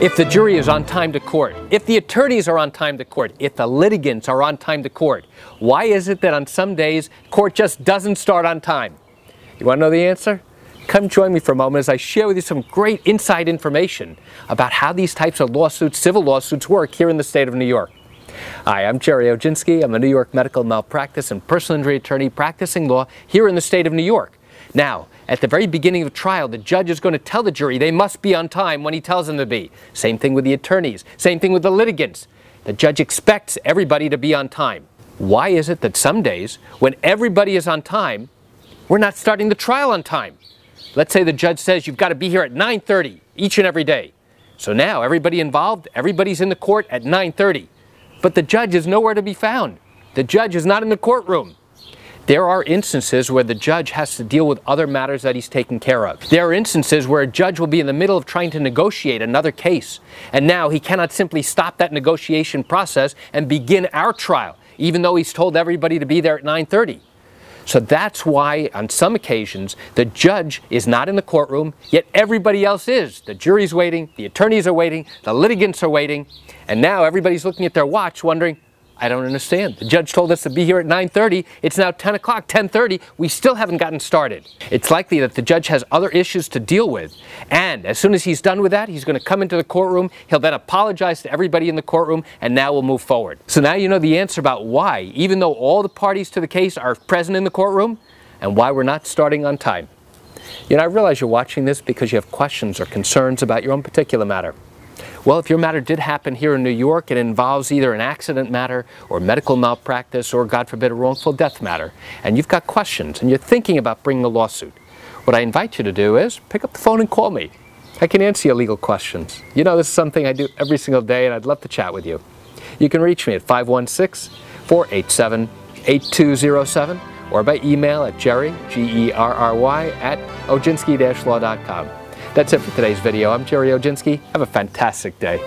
If the jury is on time to court, if the attorneys are on time to court, if the litigants are on time to court, why is it that on some days court just doesn't start on time? You want to know the answer? Come join me for a moment as I share with you some great inside information about how these types of lawsuits, civil lawsuits, work here in the state of New York. Hi, I'm Gerry Oginski. I'm a New York medical malpractice and personal injury attorney practicing law here in the state of New York. Now, at the very beginning of trial, the judge is going to tell the jury they must be on time when he tells them to be. Same thing with the attorneys. Same thing with the litigants. The judge expects everybody to be on time. Why is it that some days, when everybody is on time, we're not starting the trial on time? Let's say the judge says you've got to be here at 9.30 each and every day. So now everybody involved, everybody's in the court at 9.30. But the judge is nowhere to be found. The judge is not in the courtroom. There are instances where the judge has to deal with other matters that he's taken care of. There are instances where a judge will be in the middle of trying to negotiate another case, and now he cannot simply stop that negotiation process and begin our trial, even though he's told everybody to be there at 9.30. So that's why, on some occasions, the judge is not in the courtroom, yet everybody else is. The jury's waiting, the attorneys are waiting, the litigants are waiting, and now everybody's looking at their watch wondering, I don't understand. The judge told us to be here at 9.30. It's now 10 o'clock, 10.30. We still haven't gotten started. It's likely that the judge has other issues to deal with. And as soon as he's done with that, he's going to come into the courtroom. He'll then apologize to everybody in the courtroom, and now we'll move forward. So now you know the answer about why, even though all the parties to the case are present in the courtroom, and why we're not starting on time. You know, I realize you're watching this because you have questions or concerns about your own particular matter. Well, if your matter did happen here in New York, it involves either an accident matter or medical malpractice or, God forbid, a wrongful death matter, and you've got questions and you're thinking about bringing a lawsuit, what I invite you to do is pick up the phone and call me. I can answer your legal questions. You know, this is something I do every single day, and I'd love to chat with you. You can reach me at 516 487 8207 or by email at gerry, G-E-R-R-Y, at oginski-law.com. That's it for today's video. I'm Gerry Oginski. Have a fantastic day.